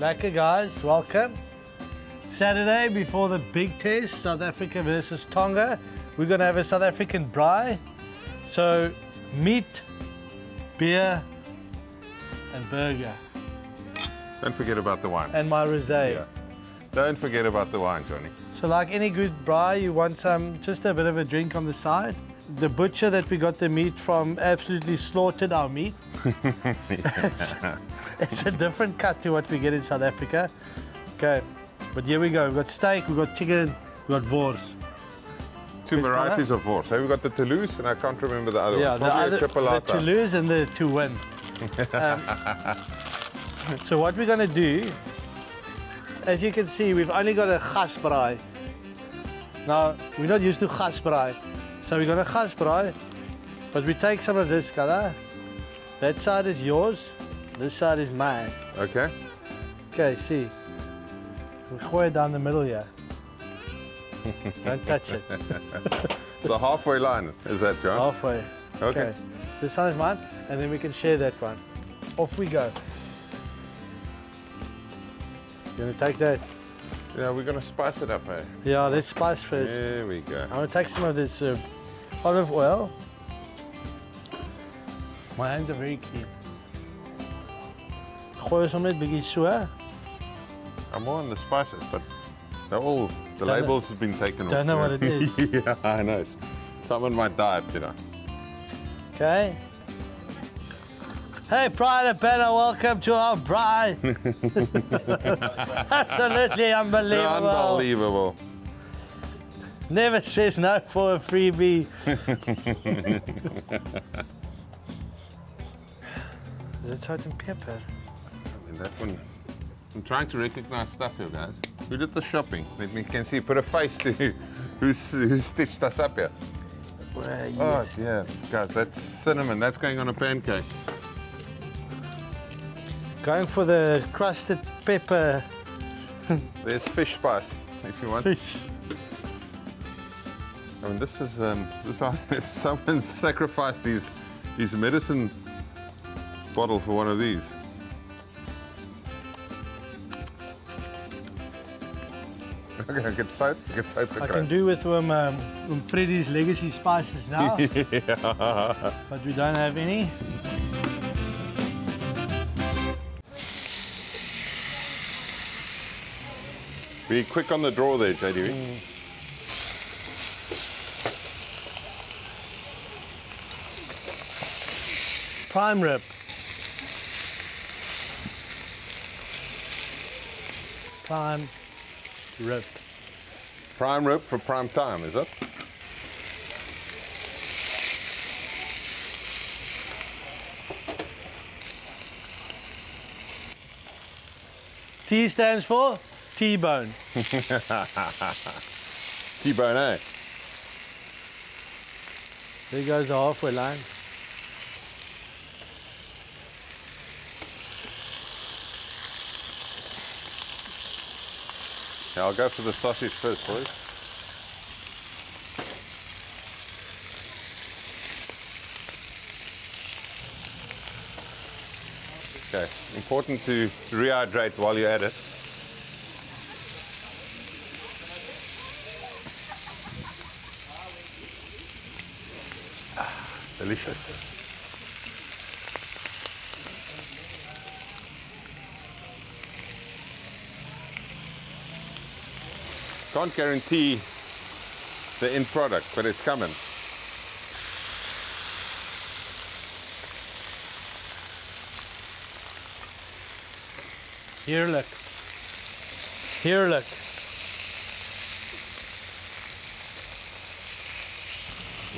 Lekker guys, welcome. Saturday before the big test, South Africa versus Tonga. We're gonna have a South African braai. So meat, beer, and burger. Don't forget about the wine. And my rosé. Yeah. Don't forget about the wine, Johnny. So like any good braai, you want some, just a bit of a drink on the side. The butcher that we got the meat from absolutely slaughtered our meat. it's a different cut to what we get in South Africa. Okay, but here we go. We've got steak, we've got chicken, we've got wors. Two colour? varieties of wors. So we've got the Toulouse, and I can't remember the other Yeah, one. the, other, the. Toulouse and the two win. Um, so what we're gonna do, as you can see, we've only got a gasbraai. Now, we're not used to gasbraai. So we're gonna gasbraai, but we take some of this color. That side is yours, this side is mine. Okay. Okay, see. We gooi it down the middle here. Don't touch it. The halfway line is that, John? Halfway. Okay. This one is mine, and then we can share that one. Off we go. You gonna take that? Yeah, we're gonna spice it up, eh? Yeah, let's spice first. There we go. I'm gonna take some of this uh, olive oil. My hands are very clean. Gooi ons hom net bietjie so. I'm more on the spices, but they're all the Don't labels have been taken off. don't know what it is. yeah, I know. Someone might die, you know. Okay. Hey, Bryan and Ben, welcome to our braai. Absolutely unbelievable. Unbelievable. Never says no for a freebie. Is it salt and pepper? That one. I'm trying to recognize stuff here, guys. Who did the shopping? Let me can see. Put a face to who's who stitched us up here. Well, Oh yeah, guys, that's cinnamon. That's going on a pancake. Going for the crusted pepper There's fish spice if you want. fish. I mean, this is um, this is someone sacrificed these these medicine bottle for one of these. Okay, get sout, get sout I can do with um, um, um Freddy's legacy spices now, but we don't have any. Be quick on the draw there, JDV. Prime rib. Prime rib. Prime rib for prime time, is it? T stands for T-bone. T-bone, eh? There goes the halfway line. I'll go for the sausage first, please. Okay, important to rehydrate while you're at it. Ah, delicious. Can't guarantee the end product, but it's coming. Here, look. Here, look.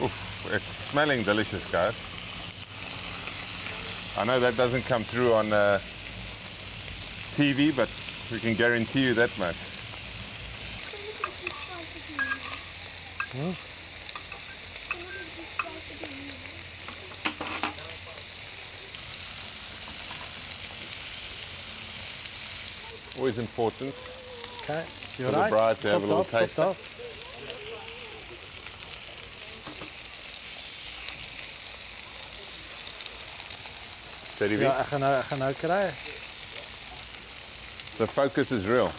Oof, it's smelling delicious, guys. I know that doesn't come through on uh, TV, but we can guarantee you that much. Always important. Okay. You For the alright? braai to have a little top, taste. top. Steady Ja, ek gaan nou ek gaan nou kry. The focus is real.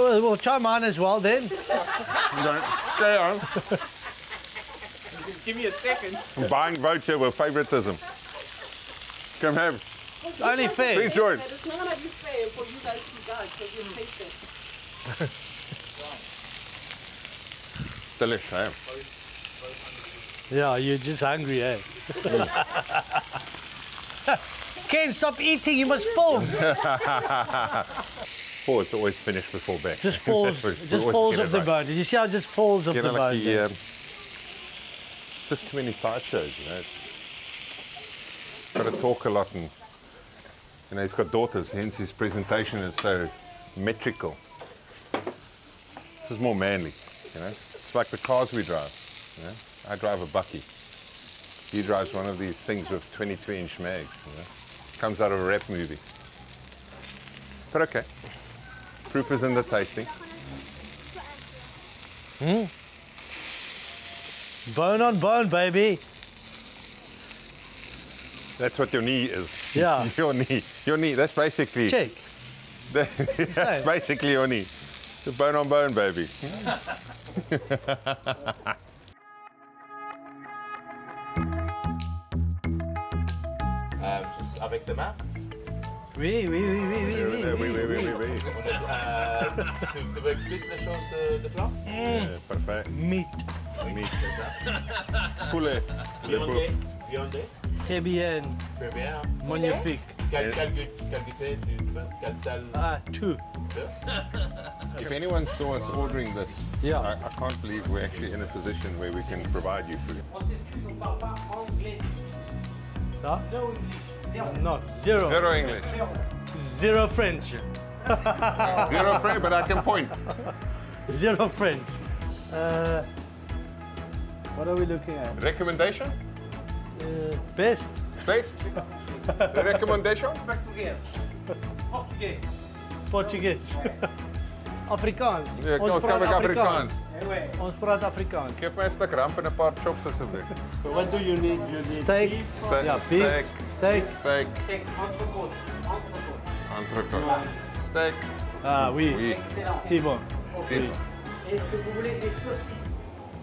Well, we'll try mine as well then. Don't stay on. Give me a second. I'm buying votes here with favoritism. Come have. It's only fair. Please join. But it's not gonna be fair for you guys to judge because you taste it. Delish, eh? Yeah, you're just hungry, eh? Ken, stop eating. You must film. It's always finished before back. Just falls, just falls off the right. bone. Did you see how it just falls off You the know, like the, um, just too many side shows, you know. Got to talk a lot, and you know he's got daughters, hence his presentation is so metrical. This is more manly, you know. It's like the cars we drive. You know, I drive a bakkie. He drives one of these things with 22-inch mags. You know, comes out of a rap movie. But okay, proof is in the tasting. Hmm? Bone on bone, baby. That's what your knee is. Yeah. your knee. Your knee. That's basically. Check. That's, that's basically your knee. The bone on bone, baby. Euh, juste avec les mains. Oui, oui, oui, oui, oui, oui, Oui, oui, oui, oui, oui, oui. Euh, tu, tu veux expliquer les choses de, de plat Yeah, parfait. Meat. Meat. C'est ça. Poulet. Le Viande, bœuf. viande, Très bien. très bien. Magnifique. Quel, quel, goût- quel goûter tu veux Quel sel Ah, two. If anyone saw us ordering this, Yeah. I, I can't believe we're actually in a position where we can provide you food. On s'excuse, on parle pas anglais. No? No English. Zéro. No, zero. Zero English. Zéro. French. Zero French, but I can point. Zero French. Uh, what are we looking at? Recommendation? Uh, best. Best? The recommendation? Português. Português. Português. Afrikaans. Ja, kom, ons praat kan ook Afrikaans. Eh. Ons praat Afrikaans. Geef my 'n stuk ramp en 'n paar chops asseblief. So what do you need? You need Steak. beef. Ste- Ja, beef. Steak. Steak? Steak. Steak, entrecôte. Entrecôte. Entrecote. Steak. Ah oui. Oui. Excellent. Est-ce que vous voulez des saucisses?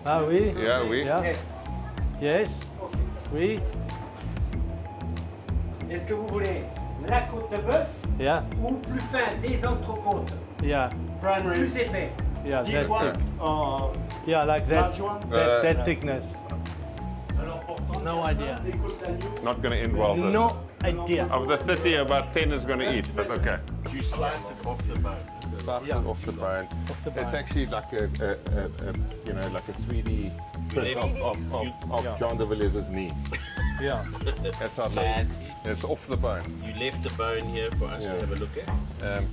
Ah oui. Yeah, oui. Yeah. Yes. Yes. Ok. Oui. Est-ce que vous voulez la côte de bœuf? Yeah. ou plus fin des entrecôtes? Yeah. Prime Plus épais Yeah. Deep That one thick. or Yeah, like that. large one? That, Uh, that thickness. Alors pour No idea. Because then you Not going to end well. this. No idea. Of the 30, about 10 is going to eat, but okay. You sliced it off the bone. Slice it off the bone. Off the bone. It's actually like a, a, a, a you know, like a 3D print of, of, of, of Jean de Villiers' knee. Yeah. That's our it looks. It's off the bone. You left the bone here for us Yeah. to have a look at. Um,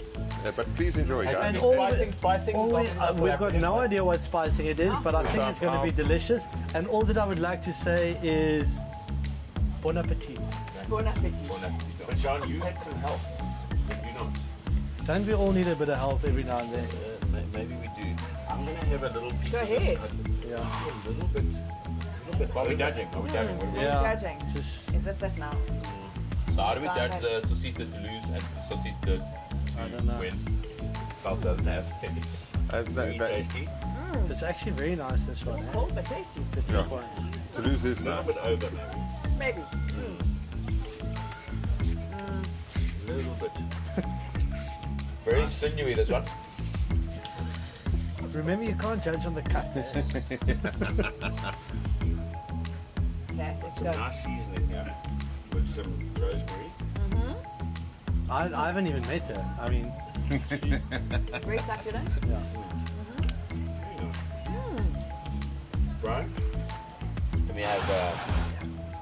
yeah, but please enjoy, guys. And all Spicing, spicing. all we, something uh, like we've got no idea what spicing it is, but I think it's going to be delicious. And all that I would like to say is bon appetit. Bon appetit. Bon appetit. But John, you had some help. Did you not? Don't we all need a bit of help every now and then? Uh, maybe we do. I'm gonna have a little piece Go of this. ahead. Yeah. A little bit. A little bit. Are we judging? Are we judging? What do we- Yeah. Judging. Just Is this it now? So how do we judge Direct. the sausage de Toulouse and sausage de I don't know. when South doesn't have? Uh, that, that, tasty. It's actually very nice this one. Eh? Cold but tasty. The thick Yeah. one. Toulouse is A little nice. bit over, maybe. Maybe. A little bit. Very sinewy, this one. Remember, you can't judge on the cut. Okay, let's go. Nice seasoning here with some rosemary. I, I haven't even met her. I mean, Very succulent. yeah. Bryan? Can we have, uh,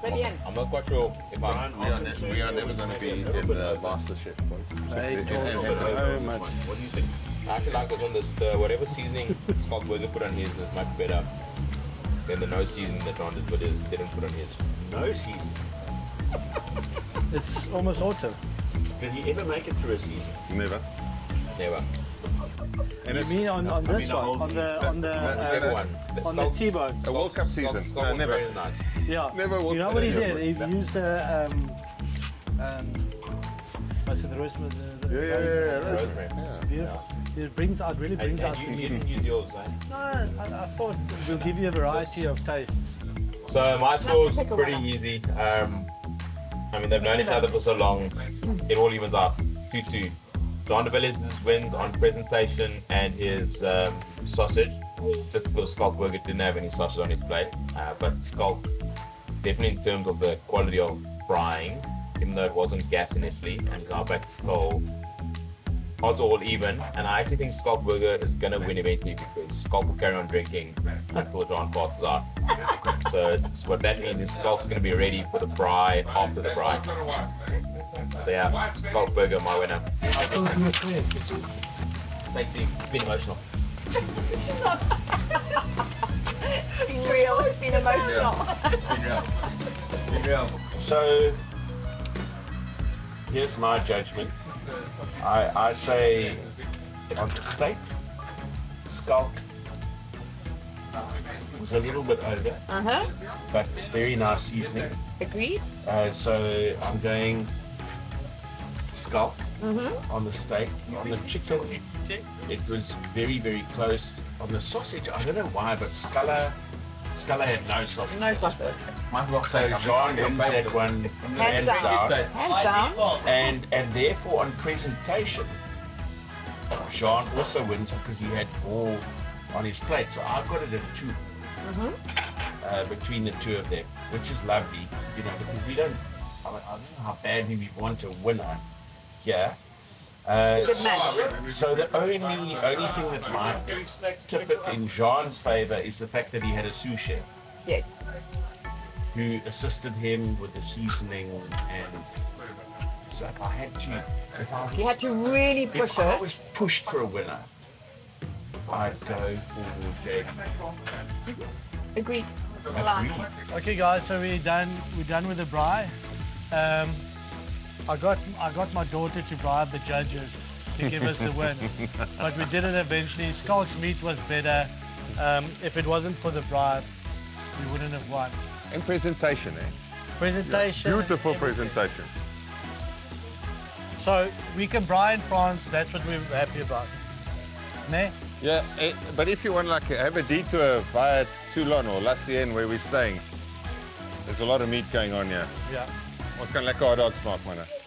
Brilliant. I'm not quite sure if I'm... We are, ne- never going to be in the Master Chef. boys. They It- it- talk so much. What do you think? I actually like this one. This the whatever seasoning Schalk Burger put on his is much better than the no seasoning that Ron did, but it didn't put on his. No season. It's almost autumn. Did he ever make it through a season? Never. Never. And You mean on, on I this mean, one? On the on the No, uh, Everyone. On the Scott- T-bone? a World Cup Scott- season. Scott No, never. Nice. Yeah. Never You know what he did? there. He used the um um. What's it? The rose. The, the, Yeah, yeah, yeah. yeah. Rosemary. yeah. Yeah. It brings out really And, brings out and the you, you meat. didn't use yours, eh? No, I, I thought we'll give you a variety of tastes. So my score's pick a pretty easy. Um, I mean, they've known each other for so long. It all evens out. 2-2. John de wins on presentation and his um, sausage. Just because Schalk Burger didn't have any sausage on his plate. Uh, but Schalk, definitely in terms of the quality of frying, even though it wasn't gas initially, and got back to coal, odds are all even. And I actually think Schalk Burger is going to win eventually because Schalk will carry on drinking until John passes out. So, so what that means is Schalk's going to be ready for the fry after the fry. So yeah, Schalk Burger, my winner. Thanks, Steve. It's been emotional. Been real, it's been emotional. It's been real. It's been real. So here's my judgment. I I say on the steak, Schalk was a little bit over, Uh huh. but very nice seasoning. Agreed. Uh, so I'm going Schalk on the steak. On the chicken, it was very, very close. On the sausage, I don't know why, but Sculla, Sculla had no sausage. No sausage. So John wins that one hands down. down. Hands down. And and therefore on presentation, Jean also wins because he had more on his plate. So I've got it at 2 uh, between the two of them, which is lovely, you know, because we don't, I don't I don't know how badly we want a winner here. Uh, Good match. so the only only thing that might tip it in Jean's favour is the fact that he had a sous chef Yes. Who assisted him with the seasoning and so if I had to if I was, You had to really if push I it. was pushed for a winner I'd go for Jake. Agreed. Agreed. Okay, guys, so we're done. We're done with the braai. Um, I got I got my daughter to bribe the judges to give us the win, but we did it eventually. Schalk's meat was better. Um, if it wasn't for the bribe, we wouldn't have won. And presentation, eh? Presentation. and Beautiful presentation. So we can braai in France. That's what we're happy about. Ne? Yeah, eh, but if you want like have a detour via Toulon or La Seyne where we're staying, there's a lot of meat going on here. Yeah. Ons kan lekker hot dogs maak manne.